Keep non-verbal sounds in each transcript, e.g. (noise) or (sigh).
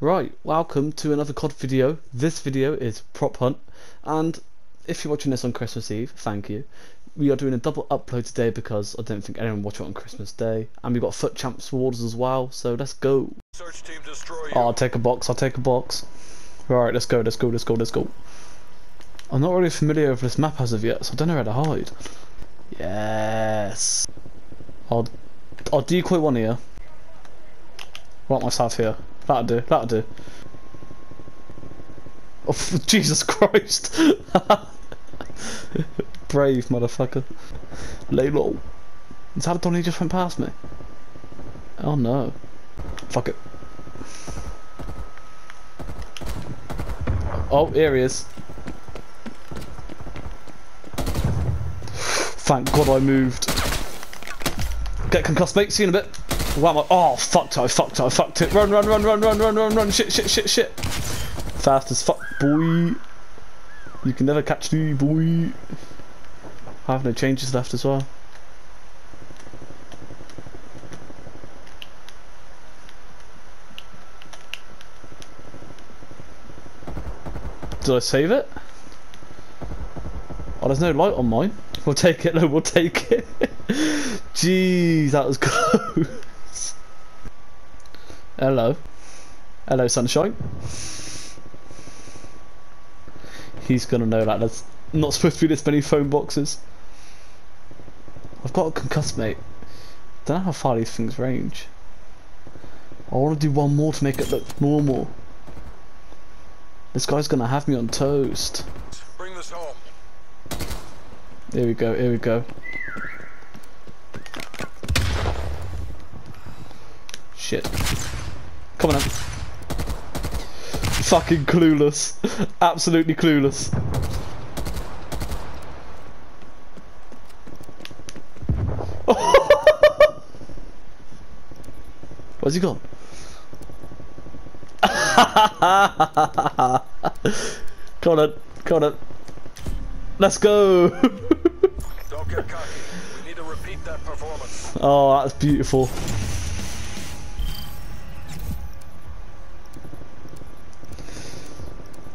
Right, welcome to another COD video. This video is Prop Hunt, and if you're watching this on Christmas Eve, thank you. We are doing a double upload today because I don't think anyone watch it on Christmas Day, and we've got FUT Champs Awards as well, so let's go. Search team destroy. Oh, I'll take a box, I'll take a box. Right, let's go, let's go, let's go, let's go. I'm not really familiar with this map as of yet, so I don't know where to hide. Yes. I'll, I'll decoy one here. Right myself here. That'll do, that'll do. Oh, (laughs) Jesus Christ! (laughs) Brave motherfucker. Lay low. Is that a Donny just went past me? Oh no. Fuck it. Oh, here he is. Thank God I moved. Get concussed, mate. See you in a bit. Wow, oh, fucked it, I fucked it, I fucked it. Run, run, run, run, run, run, run, run. Shit, shit, shit, shit. Fast as fuck, boy. You can never catch me, boy. I have no changes left as well. Did I save it? Oh, there's no light on mine. We'll take it, no, we'll take it. (laughs) Jeez, that was (laughs) close. Hello. Hello, sunshine. He's gonna know that there's not supposed to be this many phone boxes. I've got a concuss, mate. Don't know how far these things range. I want to do one more to make it look normal. This guy's gonna have me on toast. Bring this home. Here we go, here we go. Shit. Come on. Fucking clueless. Absolutely clueless. (laughs) Where's he gone? (laughs) Come on, come on. Let's go. (laughs) Don't get cocky. We need to repeat that performance. Oh, that's beautiful.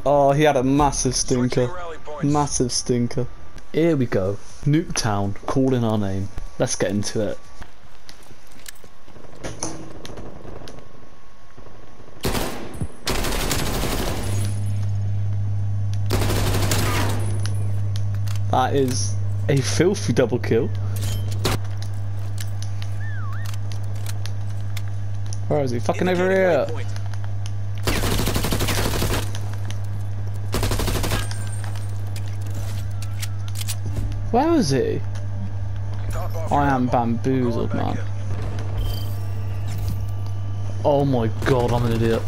Oh, he had a massive stinker. Massive stinker. Here we go. Nuketown, calling our name. Let's get into it. That is a filthy double kill. Where is he? Fucking over here. Where is he? I am bamboozled, man. Oh my god, I'm an idiot.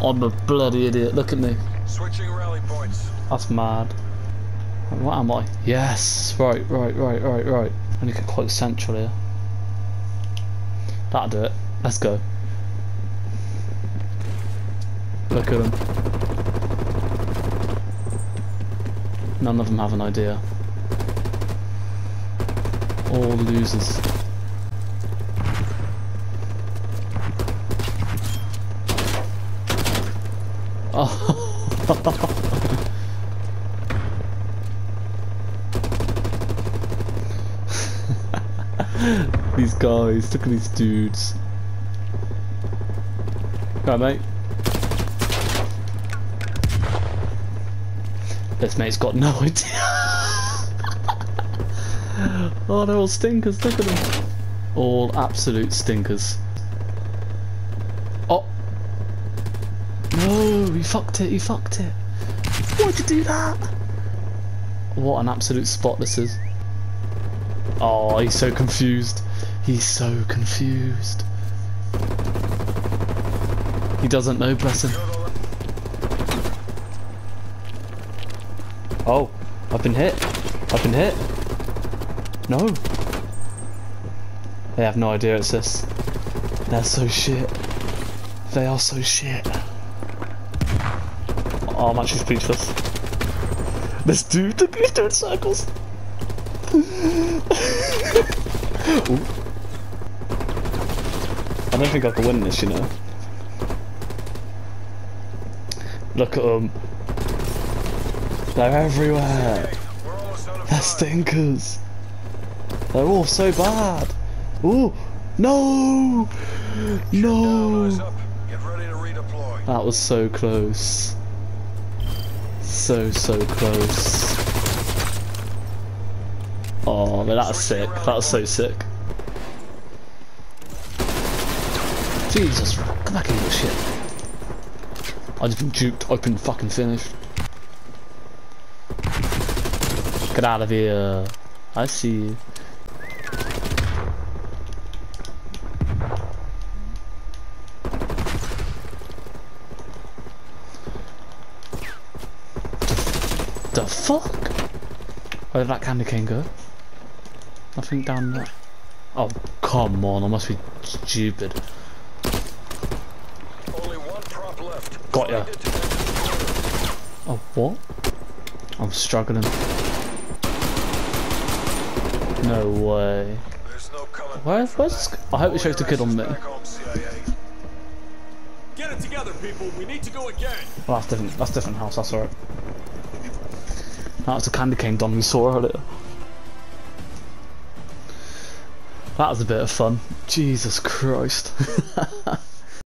I'm a bloody idiot. Look at me. Switching rally points. That's mad. What am I? Yes. Right, right, right, right, right. I need to get quite central here. That'll do it. Let's go. Look at them. None of them have an idea. All losers. Oh. (laughs) these guys, look at these dudes. Right, mate. This mate's got no (laughs) idea. Oh, they're all stinkers, look at them. All absolute stinkers. Oh. No, he fucked it, he fucked it. Why'd you do that? What an absolute spot this is. Oh, he's so confused. He's so confused. He doesn't know, bless him. Oh, I've been hit. I've been hit. No. They have no idea it's this. They're so shit. They are so shit. Oh, I'm actually speechless. This dude, look, he's doing circles. I don't think I can win this, you know. Look at them. They're everywhere. They're stinkers. They're all so bad. Ooh, no, no. up. Get ready to redeploy. That was so close. So, so close. Oh, man, that's sick. That's so sick. Jesus, come back in your shit. I just been duped. I've been fucking finished. Get out of here. I see you. The fuck? Where did that candy cane go? Nothing down there. Oh, come on, I must be stupid. Only one prop left. Got ya. Find it and deploy. Oh, what? I'm struggling. No way. No Where, where's... that. I hope it shows the kid on me. back home, CIA. Get it together, people. We need to go again. Oh, that's different. That's different house. That's alright. That's the candy cane Don we saw earlier. That was a bit of fun. Jesus Christ. (laughs)